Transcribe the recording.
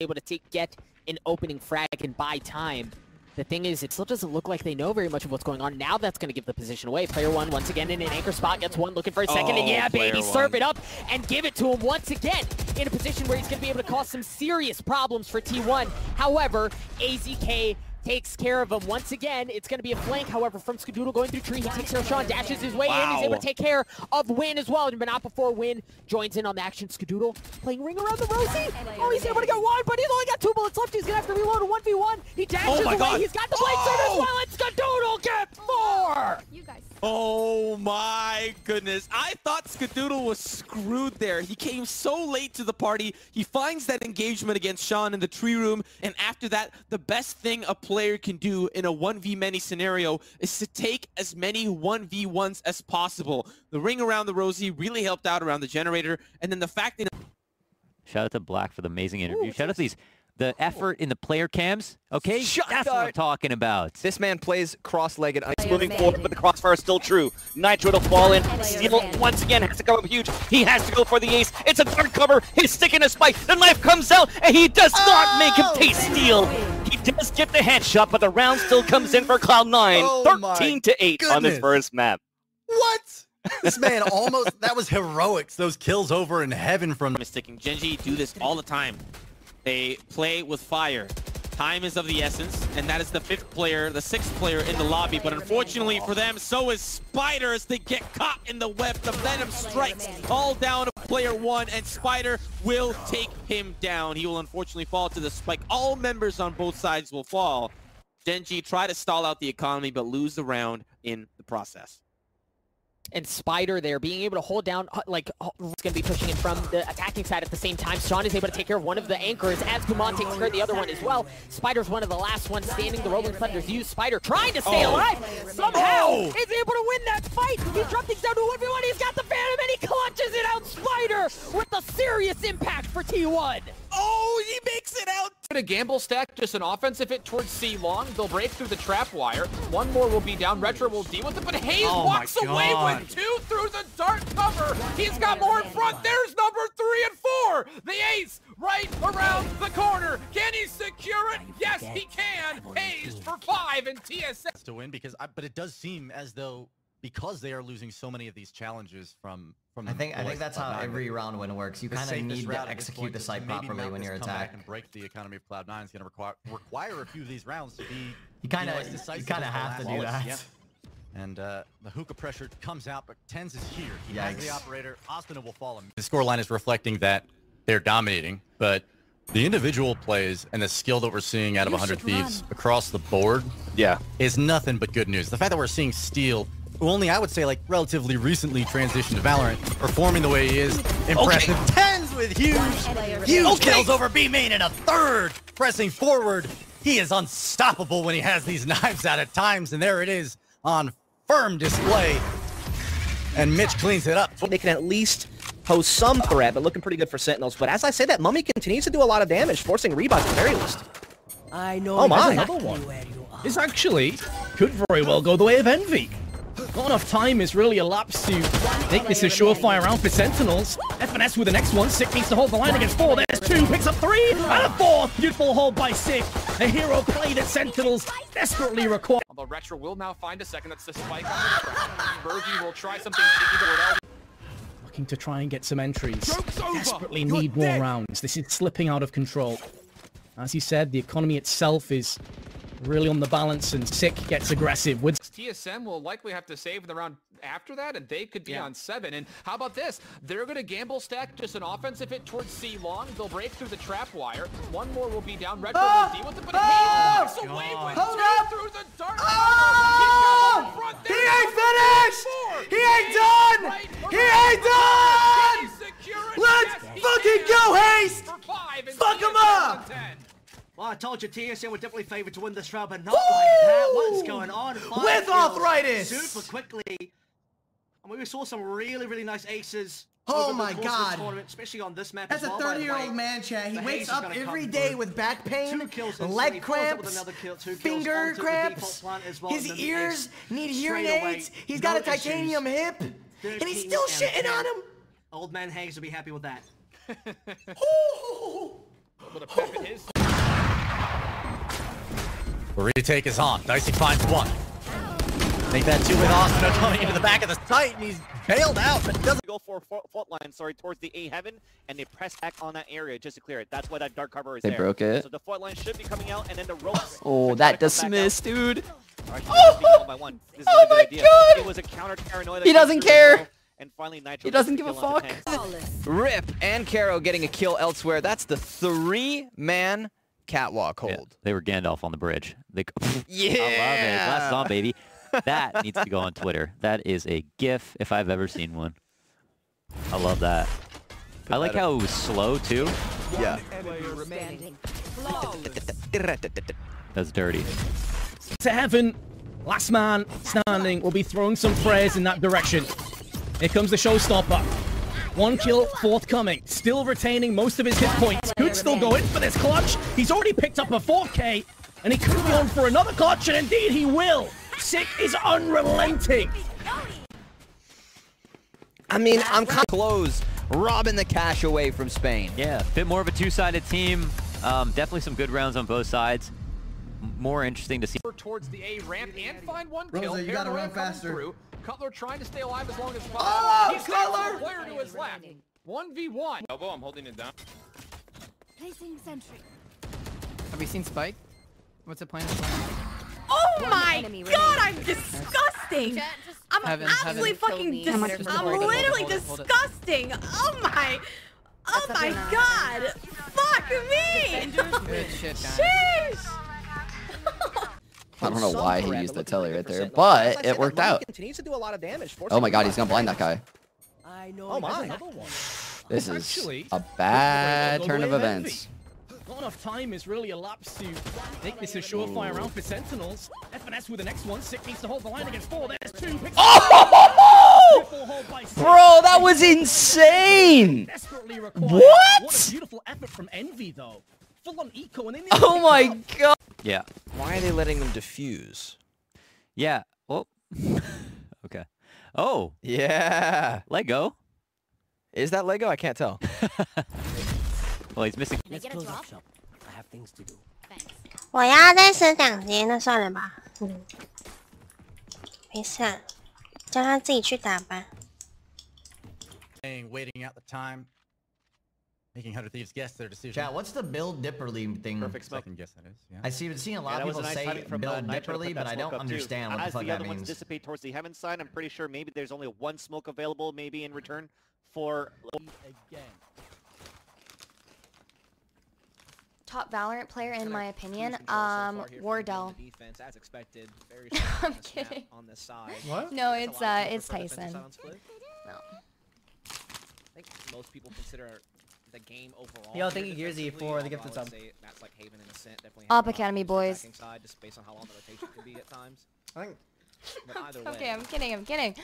able to take get an opening frag and buy time. The thing is, it still doesn't look like they know very much of what's going on. Now that's going to give the position away. Player one, once again, in an anchor spot, gets one looking for a second. Oh, and yeah, baby, player serve it up and give it to him once again in a position where he's going to be able to cause some serious problems for T1. However, AZK takes care of him once again. It's going to be a flank, however, from Skadoodle going through tree. He takes care of Sean, dashes his way in. He's able to take care of Win as well. But not before Win joins in on the action. Skadoodle playing ring around the Rosie. Oh, he's able to get one, but he's only got two bullets left. He's going to have to reload a 1v1. He dashes Oh my away. God. He's got the blade sword as Oh! well. And Skadoodle gets four. You guys. Oh my goodness. I thought Skadoodle was screwed there. He came so late to the party. He finds that engagement against Sean in the tree room. And after that, the best thing a player can do in a 1v many scenario is to take as many 1v1s as possible. The ring around the Rosie really helped out around the generator. And then the fact that Shout out to Black for the amazing interview. Shout out to these the effort in the player cams. Okay, Shut that's what I'm talking about. This man plays cross-legged. He's Player moving forward, but the crossfire is still true. Nitro to fall in. Player Steel once again has to come up huge. He has to go for the ace. It's a dark cover. He's sticking a spike. The knife comes out, and he does not make him taste steel. He does get the headshot, but the round still comes in for Cloud9. Oh 13 to 8 on this first map. What? This man almost, that was heroics. Those kills over in heaven from sticking. Gen.G do this all the time. They play with fire. Time is of the essence, and that is the fifth player, the sixth player in the lobby. But unfortunately for them, so is Spyder as they get caught in the web. The Venom strikes all down player one, and Spyder will take him down. He will unfortunately fall to the spike. All members on both sides will fall. Gen.G try to stall out the economy, but lose the round in the process. And Spyder there being able to hold down, uh, like, is going to be pushing in from the attacking side at the same time. Sean is able to take care of one of the anchors as Guman takes care of the other one as well. Spyder's one of the last ones standing. The Rolling Thunders use Spyder trying to stay Oh. alive. Somehow Oh. is able to win that fight. He dropped things down to 1v1. He's got the Phantom and he clutches it out. Spyder with a serious impact for T1. Oh, he makes it out A gamble stack, just an offensive hit towards C long. They'll break through the trap wire. One more will be down. Retro will deal with it, but Hazed Oh walks away with two through the dark cover. He's got more in front. There's number three and four. The ace right around the corner. Can he secure it? Yes, he can. Hazed for five and TSM. to win because I, but it does seem as though because they are losing so many of these challenges from from I think I think that's how every round win works. You kind of need to execute the to site maybe properly when you're comeback attack. and break the economy of Cloud9 is going to require require a few of these rounds to be You kind know, of as you kind of have to do ones. that. Yeah. And uh, the hookah pressure comes out, but TenZ is here. He has the operator. Ospina will follow him. The scoreline is reflecting that they're dominating, but the individual plays and the skill that we're seeing out of You 100 Thieves run. across the board Yeah. is nothing but good news. The fact that we're seeing Steel, who only I would say like relatively recently transitioned to Valorant, performing the way he is, impressive. TenZ with huge, huge Okay. kills over B main and a third pressing forward. He is unstoppable when he has these knives out at times, and there it is on firm display. And Mitch cleans it up. they can at least pose some threat, but looking pretty good for Sentinels. But as I say that, Mummy continues to do a lot of damage, forcing Reba at the very least. I know Oh my. exactly where you are. This actually could very well go the way of Envy. Not enough time has really elapsed to make this a surefire round for Sentinels. FNS with the next one. Sick needs to hold the line against four. There's two, picks up three, and a fourth. Beautiful hold by Sick. A hero played at Sentinels, desperately required. Although Retro will now find a second. That's the spike on the. Bergie will try something Looking to try and get some entries. Desperately need more rounds. This is slipping out of control. As you said, the economy itself is really on the balance, and Sick gets aggressive with TSM will likely have to save the round after that, and they could be Yeah. on seven. And how about this? They're going to gamble stack just an offensive hit towards C long. They'll break through the trap wire. One more will be down. Retro will ah! deal with it, but Hazed ah! walks away with Hold two up. through the dark. Ah! Oh! Front He ain't finished! Four. He ain't done! Right He ain't done! Can he? Let's fucking go, Hazed! For five and Fuck 'em TSM up! On 10. Well, I told you TSM were definitely favored to win this round, but not like that. What's going on? Five With arthritis! Super quickly. I mean, we saw some really, really nice aces. Oh over the my of God. the especially on this map As as a well, by the 30 year way. old man, Chad, he The wakes up gonna every come day through. with back pain, Two kills leg follows with cramps, another kill, two kills finger onto the cramps. as well, His ears need straight hearing away, aids. He's got a no issues. titanium hip, and he's still and shitting 10. on him. Old man Hazed will be happy with that. Ooh. Able to pivot his The retake is on. Dicey finds one. Make that two with Austin coming into the back of the site, and he's bailed out, but doesn't. Go for a fault fault line, sorry, towards the A heaven, and they press back on that area just to clear it. That's why that dark cover is They there. broke it. So the fault line should be coming out, and then the ropes. Oh, that gonna come back out. dismiss, dude. Alright, he's being one by one. This is Oh my idea. God. It was a counter paranoia. He doesn't care. And finally, Nitro He doesn't give a kill on the fuck. Rip and Caro getting a kill elsewhere. That's the three-man catwalk Yeah, hold. they were Gandalf on the bridge. They, Yeah. I love it. Last on, baby. That needs to go on Twitter. That is a GIF if I've ever seen one. I love that. I like how it was slow too. Yeah. That's dirty. to heaven. Last man standing will be throwing some prayers in that direction. Here comes the showstopper. One kill forthcoming. Still retaining most of his hit points. Could still go in for this clutch. He's already picked up a 4K. And he could be on for another clutch, and indeed he will. Sick is unrelenting. I mean, I'm kind of close, robbing the cash away from Spain. Yeah, bit more of a two-sided team. Um, definitely some good rounds on both sides. M- More interesting to see. towards the A ramp and find one Rosa, kill. you gotta Paranoia run faster. Through. Cutler trying to stay alive as long as possible. Oh, He's Cutler! player to his left. 1v1. Elbow, I'm holding it down. Placing sentry. Have you seen Spike? What's it playing? Oh my god, I'm disgusting! I'm Heaven, absolutely heaven. fucking Just dis- I'm hold it, hold it, literally hold it, hold it. disgusting! Oh my... Oh my god! Fuck me! Good shit, guys. Sheesh! I don't know why he used the looking telly right there, Sentinels. As I but said, it that worked out. Continues to do a lot of damage. Oh my god, he's gonna blind that guy. Oh my. This is Actually, a bad turn of events. Not enough time is really elapsed to make this a surefire round for Sentinels. FNS with the next one. Sick needs to hold the line against four. There's two. Picks Oh! Triple hold. Bro, that was insane! What? What a beautiful effort from Envy, though. Full on eco and then Oh my god! Yeah, Why are they letting them defuse? yeah. Oh, okay. Oh, Yeah. Lego. Is that Lego? I can't tell. Well, he's missing. Can I get a drop? 我要再升两级，那算了吧。嗯，没事啊，叫他自己去打吧。 Staying, waiting out the time, making Hundred Thieves guess their decision. Chat, what's the build Dipperly thing? Perfect Second guess that is. Yeah. I see, seen a lot Yeah, of people nice say timing from, uh, build Nitro Dipperly, but I don't smoke up, too. understand what As the fuck the that other ones means. dissipate towards the heaven side, I'm pretty sure maybe there's only one smoke available, maybe in return for. again. Top Valorant player, in my opinion, Cruise so um, far here from Wardell. Defense, as expected. Very I'm strong on this map, kidding. On this side. What? No, it's uh, it's Tyson. No. I think most people consider the game overall. Yo, to thank be you, Gearsy, defensively, for the although gifted I would sub. say Maps like Haven and Ascent definitely Up have a lot Academy boys. Side, just based on how long the rotation can be at times. I think But either way. Okay, I'm kidding, I'm kidding.